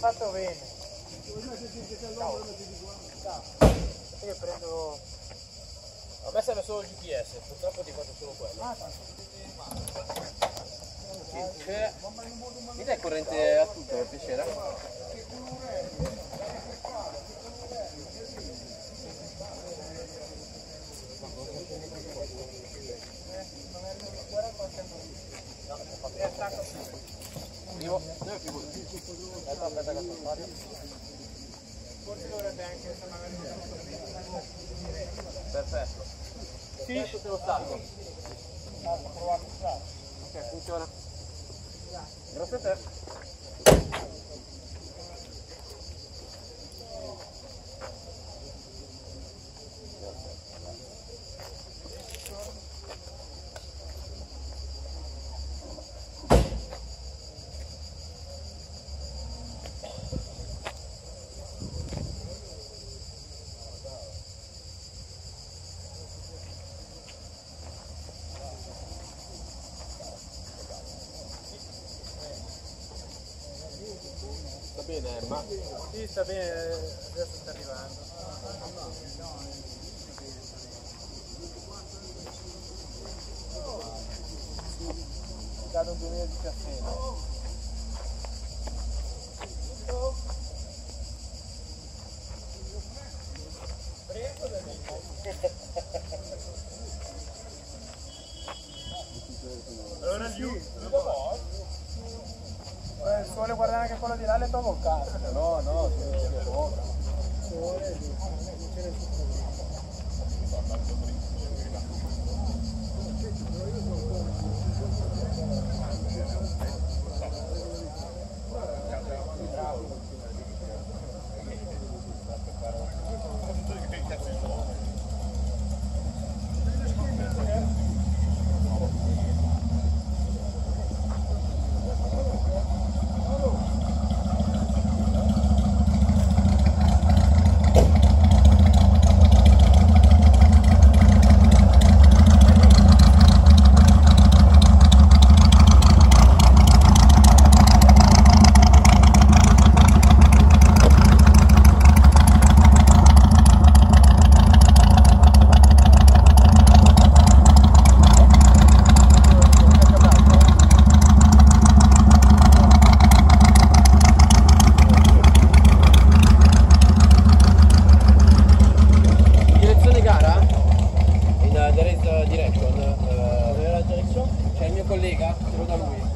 fatto bene. Io prendo... A me serve solo il GPS, purtroppo ti faccio solo quello. Ah, sì. Mi dai corrente a tutto per piacere? Io, dove figurati? Aspetta, aspetta che sto stadio. Forse dovrebbe anche essere magari Perfetto. Sì. Adesso te lo stacco. Ok, funziona. Grazie a te. Bene, Emma? Sì, sta bene, adesso sta arrivando. Dato 2017. Allora giù, por olvidarle todo caro. No, no, se, se, se, Vou dar um